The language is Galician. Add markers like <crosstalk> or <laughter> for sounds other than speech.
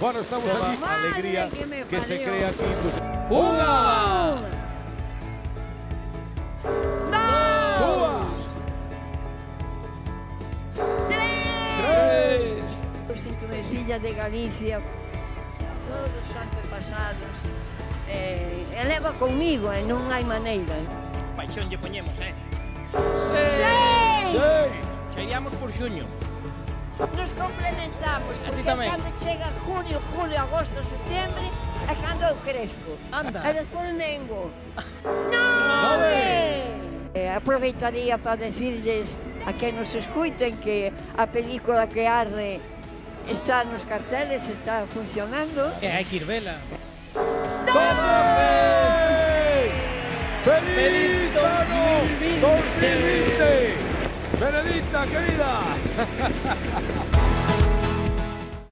Bueno, estamos Pero aquí. Alegría que, que se crea aquí. Pues... ¡Una! ¡Dos! ¡Dos! ¡Tres! ¡Tres! Ilha de Galicia, todos os antepasados, eh, eleva comigo, eh, non hai maneira. Eh. Paixón lle poñemos, eh? Seis! Seis! Seis. Seríamos por xuño. Nos complementamos, porque cando chega junio, julio, agosto, setembro, é cando eu cresco. Anda. E despois mengo. <laughs> Nove! Eh, aproveitaría para decirles a que nos escuiten que a película que arde está nos carteles, está funcionando. E hai que ir vela. ¡Feliz, ¡Feliz, ¡Feliz, 2020. 2020! ¡Benedicta, querida! <laughs>